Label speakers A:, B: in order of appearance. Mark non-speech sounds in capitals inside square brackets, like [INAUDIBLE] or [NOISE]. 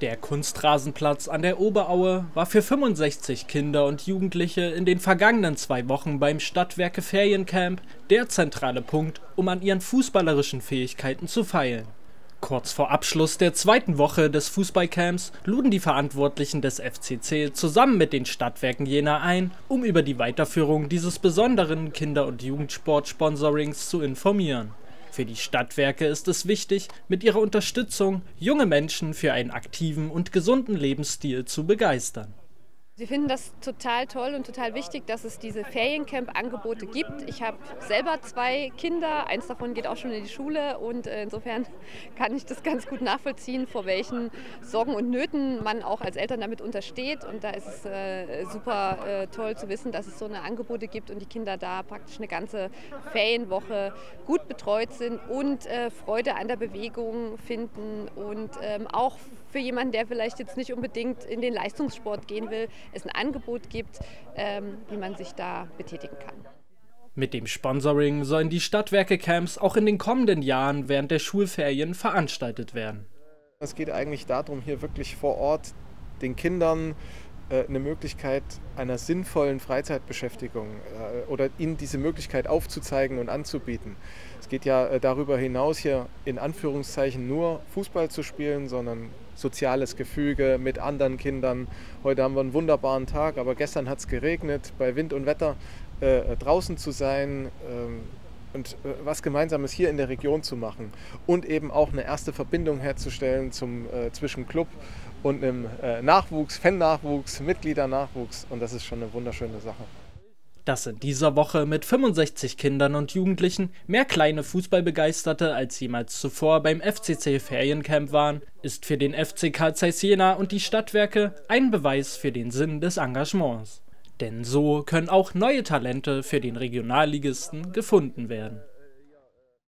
A: Der Kunstrasenplatz an der Oberaue war für 65 Kinder und Jugendliche in den vergangenen zwei Wochen beim Stadtwerke Feriencamp der zentrale Punkt, um an ihren fußballerischen Fähigkeiten zu feilen. Kurz vor Abschluss der zweiten Woche des Fußballcamps luden die Verantwortlichen des FCC zusammen mit den Stadtwerken Jena ein, um über die Weiterführung dieses besonderen Kinder- und Jugendsport-Sponsorings zu informieren. Für die Stadtwerke ist es wichtig, mit ihrer Unterstützung junge Menschen für einen aktiven und gesunden Lebensstil zu begeistern.
B: Sie finden das total toll und total wichtig, dass es diese Feriencamp-Angebote gibt. Ich habe selber zwei Kinder, eins davon geht auch schon in die Schule und äh, insofern [LAUGHS] kann ich das ganz gut nachvollziehen, vor welchen Sorgen und Nöten man auch als Eltern damit untersteht. Und da ist es äh, super äh, toll zu wissen, dass es so eine Angebote gibt und die Kinder da praktisch eine ganze Ferienwoche gut betreut sind und äh, Freude an der Bewegung finden und ähm, auch für jemanden, der vielleicht jetzt nicht unbedingt in den Leistungssport gehen will, es ein Angebot gibt, ähm, wie man sich da betätigen kann.
A: Mit dem Sponsoring sollen die Stadtwerke-Camps auch in den kommenden Jahren während der Schulferien veranstaltet werden.
C: Es geht eigentlich darum, hier wirklich vor Ort den Kindern äh, eine Möglichkeit einer sinnvollen Freizeitbeschäftigung äh, oder ihnen diese Möglichkeit aufzuzeigen und anzubieten. Es geht ja äh, darüber hinaus hier in Anführungszeichen nur Fußball zu spielen, sondern soziales Gefüge mit anderen Kindern. Heute haben wir einen wunderbaren Tag, aber gestern hat es geregnet, bei Wind und Wetter äh, draußen zu sein ähm, und äh, was Gemeinsames hier in der Region zu machen und eben auch eine erste Verbindung herzustellen zum, äh, zwischen Club und einem äh, Nachwuchs, Fan-Nachwuchs, Mitgliedernachwuchs und das ist schon eine wunderschöne Sache
A: dass in dieser Woche mit 65 Kindern und Jugendlichen mehr kleine Fußballbegeisterte als jemals zuvor beim FCC Feriencamp waren, ist für den FCK Zeiss Jena und die Stadtwerke ein Beweis für den Sinn des Engagements. Denn so können auch neue Talente für den Regionalligisten gefunden werden.